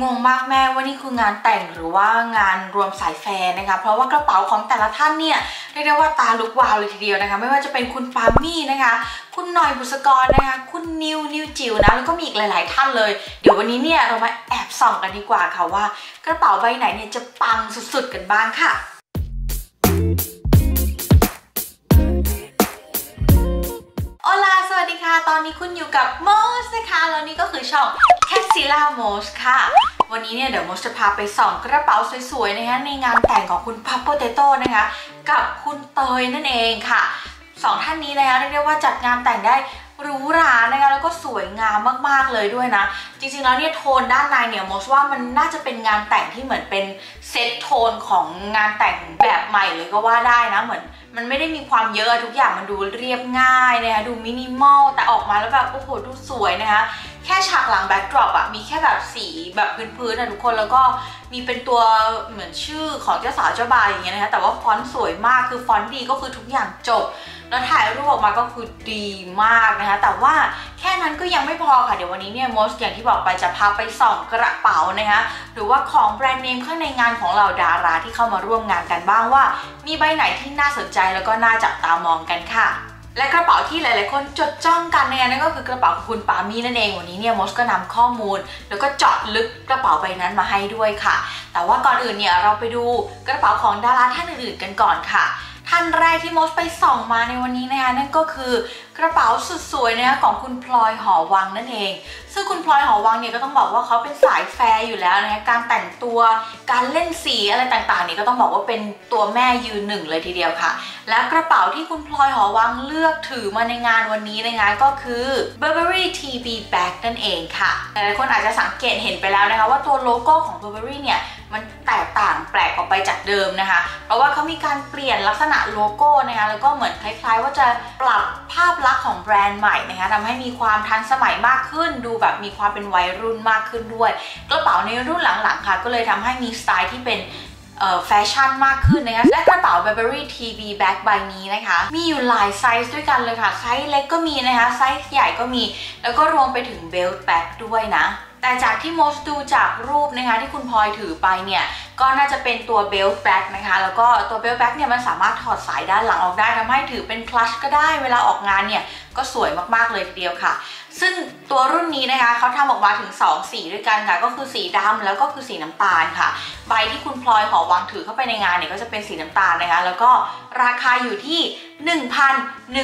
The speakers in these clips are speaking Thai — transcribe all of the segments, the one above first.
งงมากแม่ว่านี่คืองานแต่งหรือว่างานรวมสายแฟนนะคะ เพราะว่ากระเป๋าของแต่ละท่านเนี่ยเรียกได้ว่าตาลุกวาวเลยทีเดียวนะคะ ไม่ว่าจะเป็นคุณปามี่นะคะ คุณหน่อยบุษกรนะคะ คุณนิวนิวจิ๋วนะแล้วก็มีอีกหลาย ๆ ท่านเลย เดี๋ยววันนี้เนี่ยเรามาแอบส่องกันดีกว่าค่ะว่า กระเป๋าใบไหนเนี่ยจะปังสุด ๆ กันบ้างค่ะ ค่ะ ตอนนี้คุณอยู่กับโมสนะคะ แล้วนี่ก็คือช่องแคสซิล่าโมสค่ะ วันนี้เนี่ยเดี๋ยวโมสจะพาไปส่องกระเป๋าสวยๆนะคะในงานแต่งของคุณพับโปเตโต้นะคะ กับคุณเตยนั่นเองค่ะสองท่านนี้นะคะเรียกได้ว่าจัดงานแต่งได้ หรูหรานะคะแล้วก็สวยงามมากๆเลยด้วยนะ จริงๆแล้วเนี่ยโทนด้านในเนี่ยมอสว่ามันน่าจะเป็นงานแต่งที่เหมือนเป็นเซตโทนของงานแต่งแบบใหม่เลยก็ว่าได้นะเหมือนมันไม่ได้มีความเยอะทุกอย่างมันดูเรียบง่ายนะคะดูมินิมอลแต่ออกมาแล้วแบบโอ้โหดูสวยนะคะ แค่ฉากหลัง backdrop อะมีแค่แบบสีแบบพื้นๆนะทุกคนแล้วก็มีเป็นตัวเหมือนชื่อของเจ้าสาวเจ้าบ่าวอย่างเงี้ยนะคะแต่ว่าฟอนต์สวยมากคือฟอนต์ดีก็คือทุกอย่างจบ แล้วถ่ายรูปออกมาก็คือดีมากนะคะ แต่ว่าแค่นั้นก็ยังไม่พอค่ะ เดี๋ยววันนี้เนี่ยโมสต์อย่างที่บอกไปจะพาไปส่องกระเป๋านะคะ หรือว่าของแบรนด์เนมข้างในงานของเราดาราที่เข้ามาร่วมงานกันบ้างว่า มีใบไหนที่น่าสนใจแล้วก็น่าจับตามองกันค่ะ และกระเป๋าที่หลาย ๆ คนจดจ้องกันเนี่ยนั่นก็คือกระเป๋าของคุณปามี่นั่นเองวันนี้เนี่ยมอสก็นำข้อมูล แล้วก็เจาะลึกกระเป๋าใบนั้นมาให้ด้วยค่ะ แต่ว่าก่อนอื่นเนี่ยเราไปดูกระเป๋าของดาราท่านอื่น ๆ กันก่อนค่ะ ท่านแรกที่มอสไปส่องมาในวันนี้นะคะนั่นก็คือกระเป๋าสุดสวยนะคะของคุณพลอยหอวังนั่นเอง ซึ่งคุณพลอยหอวังเนี่ยก็ต้องบอกว่าเขาเป็นสายแฟร์อยู่แล้วนะคะการแต่งตัวการเล่นสีอะไรต่างๆเนี่ยก็ต้องบอกว่าเป็นตัวแม่ยืนหนึ่งเลยทีเดียวค่ะ และกระเป๋าที่คุณพลอยหอวังเลือกถือมาในงานวันนี้ในงานก็คือ Burberry TB Bag นั่นเองค่ะหลายคนอาจจะสังเกตเห็นไปแล้วนะคะว่าตัวโลโก้ของ Burberry เนี่ย มันแตกต่างแปลกออกไปจากเดิมนะคะ เพราะว่าเขามีการเปลี่ยนลักษณะโลโก้นะคะแล้วก็เหมือนคล้าย ๆ ว่าจะปรับภาพลักษณ์ของแบรนด์ใหม่นะคะทำให้มีความทันสมัยมากขึ้น ดูแบบมีความเป็นวัยรุ่นมากขึ้นด้วย กระเป๋าในรุ่นหลังๆค่ะ ก็เลยทำให้มีสไตล์ที่เป็นแฟชั่นมากขึ้นนะคะและกระเป๋า Burberry TB Bag ใบนี้นะคะ มีอยู่หลายไซส์ด้วยกันเลยค่ะ ไซส์เล็กก็มีนะคะ ไซส์ใหญ่ก็มี แล้วก็รวมไปถึง belt bag ด้วยนะ แต่จากที่โมสต์ดูจากรูปนะคะที่คุณพลอยถือไปเนี่ยก็น่าจะเป็นตัว belt bag นะคะแล้วก็ตัว belt bag เนี่ยมันสามารถถอดสายด้านหลังออกได้ทำให้ถือเป็นคลัชก็ได้เวลาออกงานเนี่ยก็สวยมากๆเลยทีเดียวค่ะ ซึ่งตัวรุ่นนี้นะคะเขาทำออกมาถึง 2 สีด้วยกันค่ะ ก็คือสีดำแล้วก็คือสีน้ำตาลค่ะ ใบที่คุณพลอยหอวังถือเข้าไปในงานเนี่ยก็จะเป็นสีน้ำตาลนะคะ แล้วก็ราคาอยู่ที่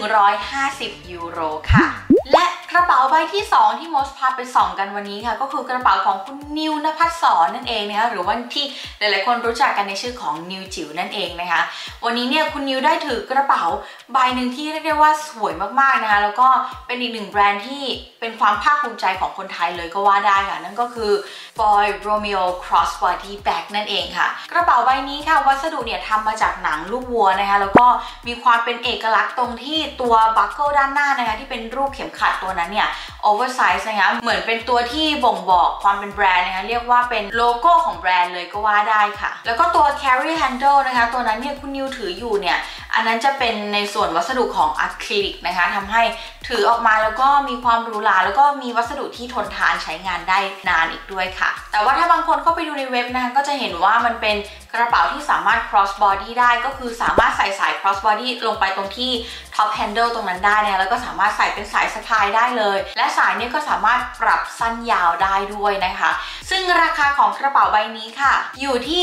1,150 ยูโรค่ะ และ กระเป๋าใบที่ 2 ที่มอสพาไปส่องกันวันนี้ค่ะ ก็คือกระเป๋าของคุณนิวนภัสสรนั่นเองนะคะหรือว่าที่หลายๆ คนรู้จักกันในชื่อของนิวจิ๋วนั่นเองนะคะ วันนี้เนี่ยคุณนิวได้ถือกระเป๋าใบหนึ่งที่เรียกได้ว่าสวยมากๆนะคะแล้วก็เป็นอีกหนึ่งแบรนด์ที่เป็นความภาคภูมิใจของคนไทยเลยก็ว่าได้ค่ะ นั่นก็คือ Boyy Romeo Crossbody Bag นั่นเองค่ะ กระเป๋าใบนี้ค่ะ วัสดุเนี่ยทำมาจากหนังลูกวัวนะคะแล้วก็มีความเป็นเอกลักษณ์ตรงที่ตัว buckle ด้านหน้านะคะที่เป็นรูปเข็มขัดตัวนั้นเนี่ย oversize นะคะเหมือนเป็นตัวที่บ่งบอกความเป็นแบรนด์นะคะเรียกว่าเป็นโลโก้ของแบรนด์เลยก็ว่าได้ค่ะ แล้วก็ตัว carry handle นะคะตัวนั้นเนี่ยคุณนิวถืออยู่เนี่ยอันนั้นจะเป็นในส่วนวัสดุของอะคริลิกนะคะทำให้ถือออกมาแล้วก็มีความหรูหราแล้วก็มีวัสดุที่ทนทานใช้งานได้นานอีกด้วยค่ะ แต่ว่าถ้าบางคนเข้าไปดูในเว็บนะคะก็จะเห็นว่ามันเป็นกระเป๋าที่สามารถ cross body ได้ก็คือสามารถใส่สาย cross body ลงไปตรงที่ top handle ตรงนั้นได้นะแล้วก็สามารถใส่เป็นสายสะพายได้เลย และสายเนี่ยก็สามารถปรับสั้นยาวได้ด้วยนะคะ ซึ่งราคาของกระเป๋าใบนี้ค่ะ อยู่ที่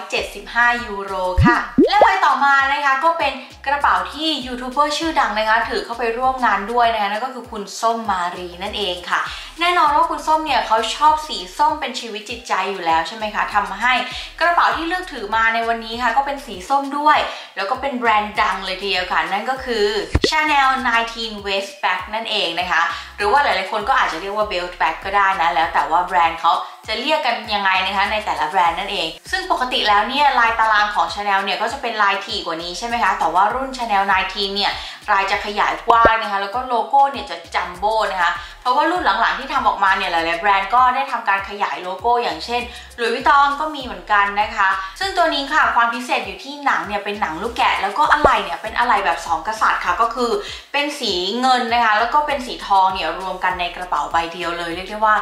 875 ยูโรค่ะ และใบต่อมานะคะก็เป็นกระเป๋าที่ยูทูบเบอร์ชื่อดังนะคะ ถือเข้าไปร่วมงานด้วยนะคะนั่นก็คือคุณส้มมารีนั่นเองค่ะ แน่นอนว่าคุณส้มเนี่ยเขาชอบสีส้มเป็นชีวิตจิตใจอยู่แล้วใช่ไหมคะทำให้กระเป๋าที่เลือกถือมาในวันนี้ค่ะ ก็เป็นสีส้มด้วย แล้วก็เป็นแบรนด์ดังเลยทีเดียวค่ะนั่นก็คือ Chanel 19 Waist Bag นั่นเองนะคะ หรือว่าหลายๆคนก็อาจจะเรียกว่า Belt Bag ก็ได้นะ แล้วแต่ว่าแบรนด์เขาจะเรียกกันยังไงนะคะในแต่ละแบรนด์นั่นเอง ซึ่งปกติแล้วเนี่ยลายตารางของ Chanel เนี่ยก็จะเป็นลายถี่กว่านี้ใช่ไหมคะ แต่ว่ารุ่น Chanel 19เนี่ยลายจะขยายกว้างนะคะ แล้วก็โลโก้เนี่ยจะจัมโบ้นะคะ เพราะว่ารุ่นหลังๆที่ทำออกมาเนี่ยหลายๆแบรนด์ก็ได้ทำการขยายโลโก้อย่างเช่นหลุยส์วิตตองก็มีเหมือนกันนะคะ ซึ่งตัวนี้ค่ะความพิเศษอยู่ที่หนังเนี่ยเป็นหนังลูกแกะ แล้วก็อะไหล่เนี่ยเป็นอะไหล่แบบ 2 กษัตริย์ค่ะก็คือ เป็นสีเงินนะคะ แล้วก็เป็นสีทองเนี่ยรวมกันในกระเป๋าใบเดียวเลยเรียกได้ว่า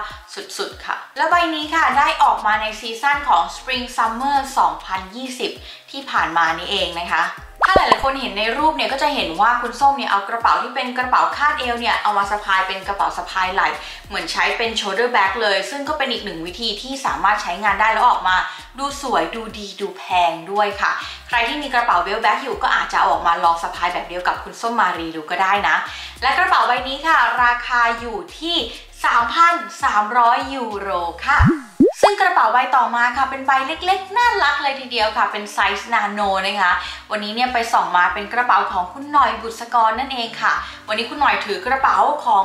สุดๆค่ะ แล้วใบนี้ค่ะได้ออกมาในซีซั่นของ Spring Summer 2020 ที่ผ่านมานี่เองนะคะถ้าหลายๆคนเห็นในรูปเนี่ยก็จะเห็นว่าคุณส้มเนี่ยเอากระเป๋าที่เป็นกระเป๋าคาดเอวเนี่ยเอามาสะพายเป็นกระเป๋าสะพายไหล่เหมือนใช้เป็น shoulder bag เลย ซึ่งก็เป็นอีกหนึ่งวิธีที่สามารถใช้งานได้แล้วออกมา ดูสวยดูดีดูแพงด้วยค่ะ ใครที่มีกระเป๋า belt bag อยู่ก็อาจจะออกมาลองสะพายแบบเดียวกับคุณส้มมารีดูก็ได้นะ และกระเป๋าใบนี้ค่ะ ราคาอยู่ที่ 3,300 ยูโรค่ะ ซึ่งกระเป๋าใบต่อมาค่ะ เป็นใบเล็กๆ น่ารักเลยทีเดียวค่ะ เป็นไซส์นาโนนะคะ วันนี้เนี่ยไปส่องมาเป็นกระเป๋าของคุณหน่อยบุษกรนั่นเองค่ะ วันนี้คุณหน่อยถือกระเป๋าของ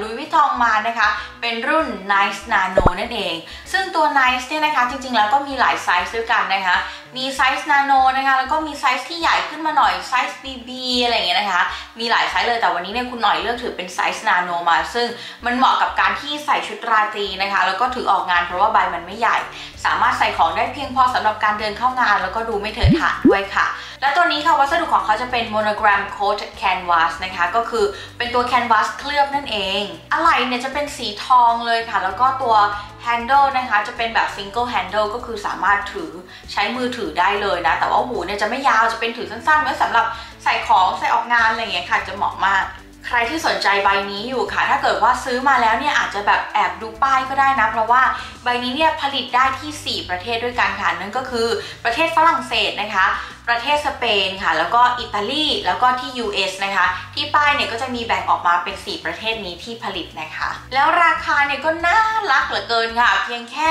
หลุยส์วิตตองมานะคะ เป็นรุ่น Nice Nano นั่นเอง ซึ่งตัว Nice เนี่ยนะคะ จริงๆ แล้วก็มีหลายไซส์ด้วยกันนะคะ มีไซส์ Nano นะคะ แล้วก็มีไซส์ที่ใหญ่ขึ้นมาหน่อย ไซส์ BB อะไรอย่างเงี้ยนะคะ มีหลายไซส์เลย แต่วันนี้เนี่ยคุณหน่อยเลือกถือเป็นไซส์ Nano มา ซึ่งมันเหมาะกับการที่ใส่ชุดราตรีนะคะ แล้วก็ถือออกงานเพราะว่าใบมันไม่ใหญ่สามารถใส่ของได้เพียงพอสำหรับการเดินเข้างาน แล้วก็ดูไม่เทอะทะด้วยค่ะ และตัวนี้ค่ะวัสดุของเขาจะเป็น monogram coated canvas นะคะ ก็คือเป็นตัว canvas เคลือบนั่นเองอะไหล่เนี่ยจะเป็นสีทองเลยค่ะ แล้วก็ตัว handle นะคะจะเป็นแบบ single handle ก็คือสามารถถือใช้มือถือได้เลยนะ แต่ว่าหูเนี่ยจะไม่ยาวจะเป็นถือสั้นๆไว้สำหรับใส่ของใส่ออกงานอะไรอย่างเงี้ยค่ะจะเหมาะมาก ใครที่สนใจใบนี้อยู่ค่ะ ถ้าเกิดว่าซื้อมาแล้วเนี่ยอาจจะแบบแอบดูป้ายก็ได้นะ เพราะว่าใบนี้เนี่ยผลิตได้ที่ 4 ประเทศด้วยกันค่ะนั่นก็คือประเทศฝรั่งเศสนะคะ ประเทศสเปนค่ะ แล้วก็อิตาลีแล้วก็ที่ US นะคะ ที่ป้ายเนี่ยก็จะมีแบ่งออกมาเป็น 4 ประเทศนี้ที่ผลิตนะคะ แล้วราคาเนี่ยก็น่ารักเหลือเกินค่ะ เพียงแค่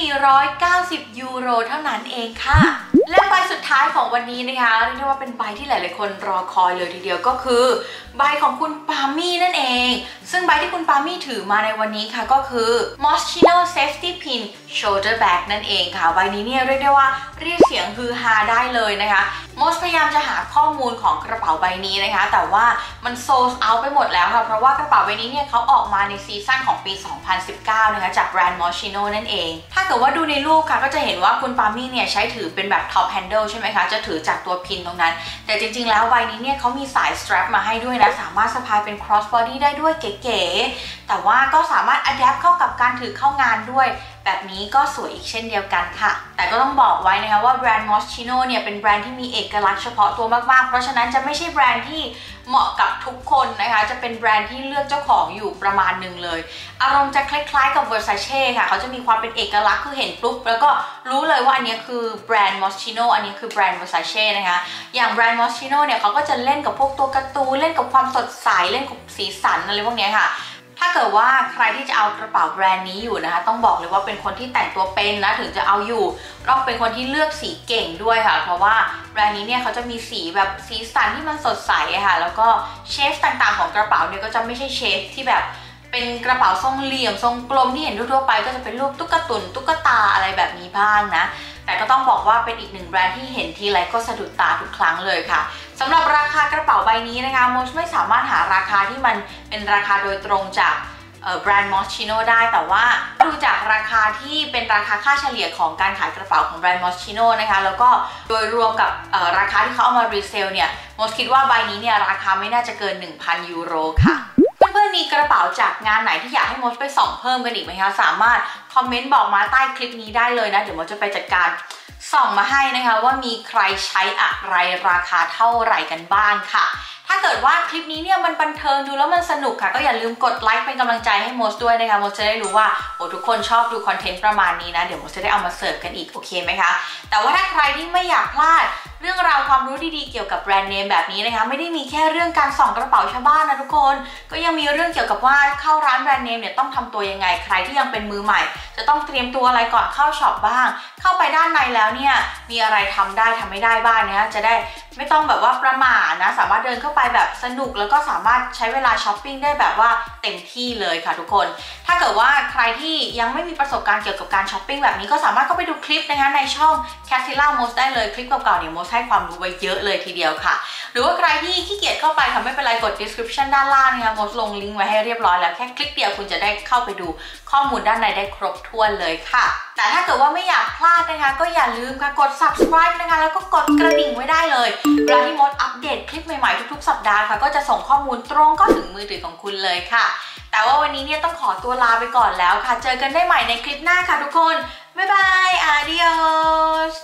490 ยูโรเท่านั้นเองค่ะ และใบสุดท้ายของวันนี้นะคะเรียกได้ว่าเป็นใบที่หลาย ๆ คนรอคอยเลยทีเดียวก็คือ ใบของคุณปามี่นั่นเอง ซึ่งใบที่คุณปามี่ถือมาในวันนี้ค่ะก็คือ Moschino Safety Pin Shoulder Bag นั่นเองค่ะ ใบนี้เนี่ยเรียกได้ว่าเรียกเสียงฮือฮาได้เลยนะคะมอสพยายามจะหาข้อมูลของกระเป๋าใบนี้นะคะ แต่ว่ามันโซลเอาไปหมดแล้วค่ะ เพราะว่ากระเป๋าใบนี้เนี่ยเขาออกมาในซีซั่นของปี 2019 นะคะจากแบรนด์ Moschino นั่นเอง ถ้าเกิดว่าดูในรูปค่ะก็จะเห็นว่าคุณปามี่เนี่ยใช้ถือเป็นแบบ top handle ใช่ไหมคะ จะถือจากตัวพินตรงนั้น แต่จริงๆ แล้วใบนี้เนี่ยเขามีสาย strap มาให้ด้วยนะ สามารถสะพายเป็น cross body ได้ด้วยเก๋ๆ แต่ว่าก็สามารถ adapt เข้ากับการถือเข้างานด้วย แบบนี้ก็สวยอีกเช่นเดียวกันค่ะ แต่ก็ต้องบอกไว้นะคะว่าแบรนด์ Moschino เนี่ยเป็นแบรนด์ที่มีเอกลักษณ์เฉพาะตัวมากๆ เพราะฉะนั้นจะไม่ใช่แบรนด์ที่เหมาะกับทุกคนนะคะ จะเป็นแบรนด์ที่เลือกเจ้าของอยู่ประมาณหนึ่งเลย อารมณ์จะคล้ายๆกับ Versace ค่ะ เขาจะมีความเป็นเอกลักษณ์คือเห็นปุ๊บ แล้วก็รู้เลยว่าอันนี้คือแบรนด์ Moschino อันนี้คือแบรนด์ Versace นะคะ อย่างแบรนด์ Moschino เนี่ยเขาก็จะเล่นกับพวกตัวการ์ตูนเล่นกับความสดใสเล่นกับสีสันอะไรพวกนี้ค่ะ ถ้าเกิดว่าใครที่จะเอากระเป๋าแบรนด์นี้อยู่นะคะ ต้องบอกเลยว่าเป็นคนที่แต่งตัวเป็นนะถึงจะเอาอยู่ต้องเป็นคนที่เลือกสีเก่งด้วยค่ะ เพราะว่าแบรนด์นี้เนี่ยเขาจะมีสีแบบสีสันที่มันสดใสค่ะ แล้วก็เชฟต่างๆของกระเป๋าเนี่ยก็จะไม่ใช่เชฟที่แบบเป็นกระเป๋าทรงเหลี่ยมทรงกลมที่เห็นทั่วๆไป ก็จะเป็นรูปตุ๊กตุนตุ๊กตาอะไรแบบนี้บ้างนะแต่ก็ต้องบอกว่าเป็นอีกหนึ่งแบรนด์ที่เห็นทีไรก็สะดุดตาทุกครั้งเลยค่ะสำหรับรา คากระเป๋าใบนี้นะคะโมชไม่สามารถหาราคาที่มันเป็นราคาโดยตรงจากแบรนด์มอสชิโนได้แต่ว่าดูจากราคาที่เป็นราคาค่าเฉลี่ยของการขายกระเป๋าของแบรนด์มอสชิโนนะคะแล้วก็โดยรวมกับราคาที่เขาเอามา resale เนี่ยมอสคิดว่าใบนี้เนี่ยราคาไม่น่าจะเกิน 1,000 ยูโรค่ะเพื่อนๆมีกระเป๋าจากงานไหนที่อยากให้มอสไปส่องเพิ่มกันอีกไหมคะสามารถคอมเมนต์บอกมาใต้คลิปนี้ได้เลยนะ เดี๋ยวมอสจะไปจัดการ ส่องมาให้นะคะว่ามีใครใช้อะไรราคาเท่าไหร่กันบ้างค่ะถ้าเกิดว่าคลิปนี้เนี่ยมันบันเทิงดูแล้วมันสนุกค่ะ ก็อย่าลืมกดไลค์เป็นกำลังใจให้มอสด้วยนะคะมอสจะได้รู้ว่าโอ้ทุกคนชอบดูคอนเทนต์ประมาณนี้นะ เดี๋ยวมอสจะได้เอามาเสิร์ฟกันอีกโอเคไหมคะแต่ว่าถ้าใครที่ไม่อยากพลาดเรื่องราวความรู้ดีๆเกี่ยวกับแบรนด์เนมแบบนี้นะคะ ไม่ได้มีแค่เรื่องการส่องกระเป๋าชาวบ้านนะทุกคน ก็ยังมีเรื่องเกี่ยวกับว่าเข้าร้านแบรนด์เนมเนี่ยต้องทำตัวยังไงใครที่ยังเป็นมือใหม่ จะต้องเตรียมตัวอะไรก่อนเข้าช็อปบ้าง เข้าไปด้านในแล้วเนี่ยมีอะไรทำได้ทำไม่ได้บ้างนะจะได้ไม่ต้องแบบว่าประหม่านะสามารถเดินเข้าไปแบบสนุกแล้วก็สามารถใช้เวลาช้อปปิ้งได้แบบว่าเต็มที่เลยค่ะทุกคน ถ้าเกิดว่าใครที่ยังไม่มีประสบการณ์เกี่ยวกับการช้อปปิ้งแบบนี้ก็สามารถเข้าไปดูคลิปนะคะในช่อง c a t i l l a m o s ได้เลยคลิปเก่าๆเนี่ยโมสให้ความรู้ไว้เยอะเลยทีเดียวค่ะ หรือว่าใครที่ขี้เกียจเข้าไปค่ะไม่เป็นไรกด description ด้านล่างนะคะโมสลงลิงก์ไว้ให้เรียบร้อยแล้วแค่คลิกเดียวคุณจะได้เข้าไปดูข้อมูลด้านในได้ครบถ้วนเลยค่ะ แต่ถ้าเกิดว่าไม่อยากพลาดนะคะ ก็อย่าลืมค่ะกด subscribe นะคะแล้วก็กดกระดิ่งไว้ได้เลยเวลาที่มดอัปเดตคลิปใหม่ๆทุกๆสัปดาห์ค่ะ ก็จะส่งข้อมูลตรงก็ถึงมือถือของคุณเลยค่ะ แต่ว่าวันนี้เนี่ยต้องขอตัวลาไปก่อนแล้วค่ะ เจอกันได้ใหม่ในคลิปหน้าค่ะทุกคน บ๊ายบายอาดิโอส